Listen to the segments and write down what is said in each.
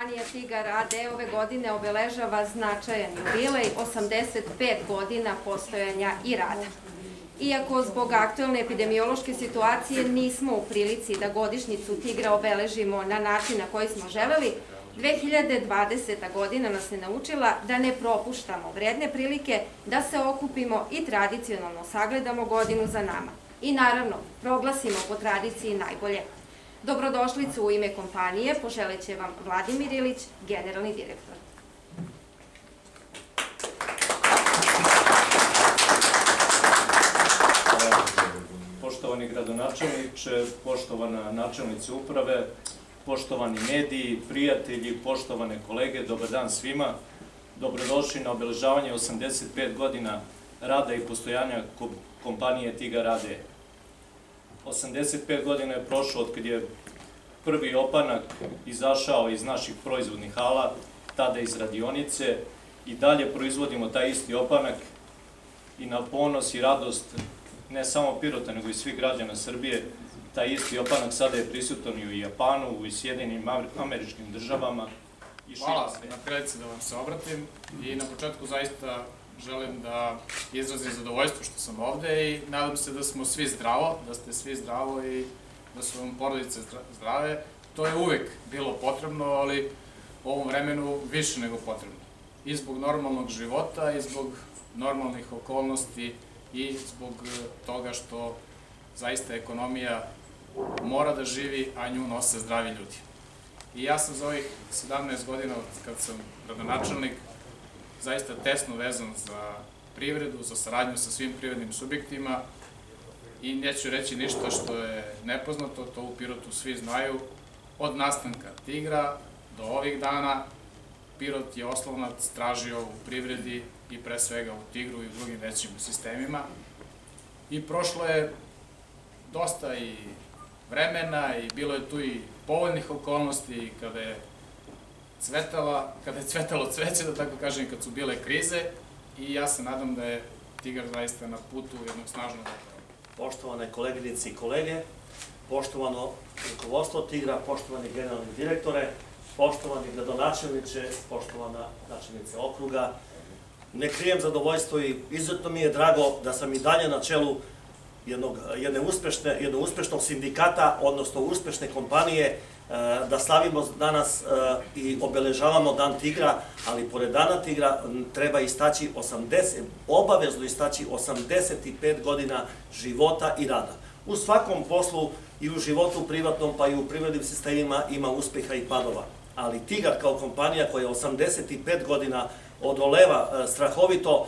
Kompanija Tigar AD ove godine obeležava značajan jubilej 85 godina postojanja i rada. Iako zbog aktualne epidemiološke situacije nismo u prilici da godišnicu Tigra obeležimo na način na koji smo želeli, 2020. godina nas je naučila da ne propuštamo vredne prilike, da se okupimo i tradicionalno sagledamo godinu za nama. I naravno, proglasimo po tradiciji najbolje. Dobrodošlicu u ime kompanije poželeće vam Vladimir Ilić, generalni direktor. Poštovani gradonačelniče, poštovana načelnice uprave, poštovani mediji, prijatelji, poštovane kolege, dobar dan svima. Dobrodošli na obeležavanje 85 godina rada i postojanja kompanije Tiga Rade. 85 godina je prošlo od kad je prvi opanak izašao iz naših proizvodnih hala, tada iz radionice, i dalje proizvodimo taj isti opanak i na ponos i radost ne samo Pirota, nego i svih građana Srbije, taj isti opanak sada je prisutan i u Japanu, i Sjedinim američkim državama. I Hvala na prilici da vam se obratim i na početku zaista želim da izrazim zadovoljstvo što sam ovde i nadam se da smo svi zdravo, da ste svi zdravo i da su vam porodice zdrave. To je uvek bilo potrebno, ali u ovom vremenu više nego potrebno. I zbog normalnog života, i zbog normalnih okolnosti, i zbog toga što zaista ekonomija mora da živi, a nju nose zdravi ljudi. I ja sam za ovih 17 godina kad sam gradonačelnik zaista tesno vezan za privredu, za saradnju sa svim privrednim subjektima i neću reći ništa što je nepoznato, to u Pirotu svi znaju. Od nastanka Tigra do ovih dana Pirot je oslovnac tražio u privredi i pre svega u Tigru i u drugim većim sistemima. I prošlo je dosta i vremena i bilo je tu i povoljnih okolnosti kada je cvetala, kada je cvetalo cveće, da tako kažem, kad su bile krize i ja se nadam da je Tigar zaista na putu jednog snažnog. Poštovane koleginici i kolege, poštovano rukovodstvo Tigra, poštovani generalni direktore, poštovani gradonačelniče, poštovana načelnice okruga, ne krijem zadovoljstvo i izuzetno mi je drago da sam i dalje na čelu jednog, jedne uspešne, jednog uspešnog sindikata, odnosno uspešne kompanije, da slavimo danas e, i obeležavamo Dan Tigra, ali pored Dana Tigra treba istaći 80, obavezno istaći 85 godina života i rada. U svakom poslu i u životu privatnom pa i u privrednim sistemima ima uspeha i padova. Ali Tigar kao kompanija koja je 85 godina odoleva e, strahovito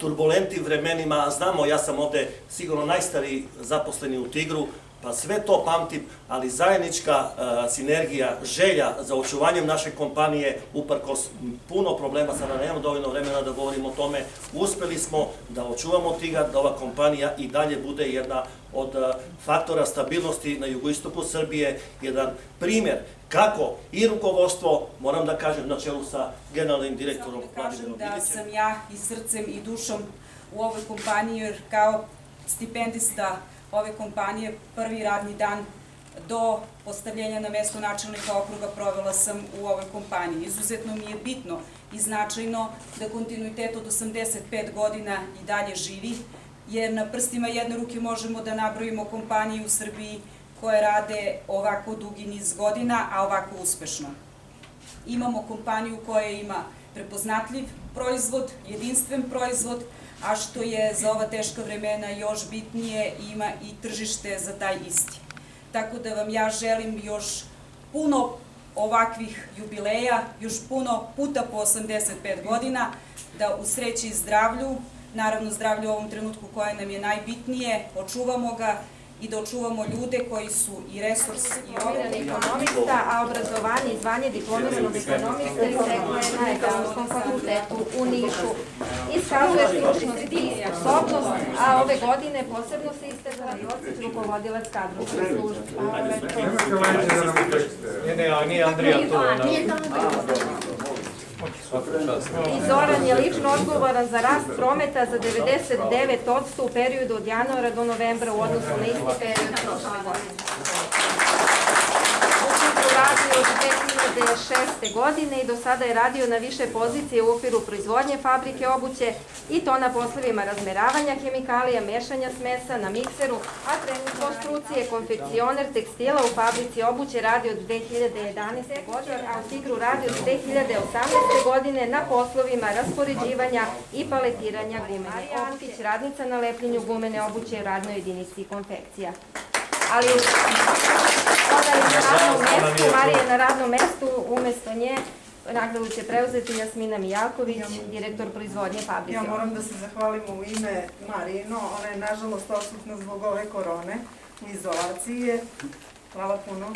turbulentnim vremenima, znamo, ja sam ovde sigurno najstariji zaposleni u Tigru, pa sve to pamtim, ali zajednička sinergija, želja za očuvanjem naše kompanije, uprkos puno problema, sada nemamo dovoljno vremena da govorimo o tome, uspeli smo da očuvamo Tigar, da ova kompanija i dalje bude jedna od faktora stabilnosti na jugoistoku Srbije, jedan primer kako i rukovodstvo, moram da kažem na čelu sa generalnim direktorom Vladimirom da kažem da sam ja i srcem i dušom u ovoj kompaniji, jer kao stipendista ove kompanije prvi radni dan do postavljenja na mesto načelnika okruga provela sam u ovoj kompaniji. Izuzetno mi je bitno i značajno da kontinuitet od 85 godina i dalje živi, jer na prstima jedne ruke možemo da nabrojimo kompaniju u Srbiji koje rade ovako dugi niz godina, a ovako uspešno. Imamo kompaniju koja ima prepoznatljiv proizvod, jedinstven proizvod, a što je za ova teška vremena još bitnije, ima i tržište za taj isti. Tako da vam ja želim još puno ovakvih jubileja, još puno puta po 85 godina, da u sreći i zdravlju, naravno zdravlju u ovom trenutku koje nam je najbitnije, očuvamo ga, i da očuvamo ljude koji su i resurs i ovaj ekonomista, a obrazovanje i zvanje diplomiranog ekonomista i sekuje na ekonomskom fakultetu u Nišu. Iskazuje stručnost i sposobnost, a ove godine posebno se istezala i rukovodilac kadrovske službe. Ne, ne, nije Andrija to. Nije tamo I Zoran je lično odgovoran za rast prometa za 99% u periodu od januara do novembra u odnosu na isti period prošle godine. Radi od 2006. godine i do sada je radio na više pozicije u okviru proizvodnje fabrike obuće i to na poslovima razmeravanja hemikalija, mešanja smesa na mikseru, a trenutno struci je konfekcioner tekstila u fabrici obuće radi od 2011. godine, a u Tigru radi od 2018. godine na poslovima raspoređivanja i paletiranja gume. Marija Antić, radnica na lepljenju gumene obuće u radnoj jedinici konfekcija. Ali Ona je na radnom mestu, Marija je na radnom mestu, umesto nje nagradu će preuzeti Jasmina Mijalković, direktor proizvodnje fabrike. Ja moram da se zahvalim u ime Marino, ona je nažalost odsutna zbog ove korone u izolaciji je. Hvala puno.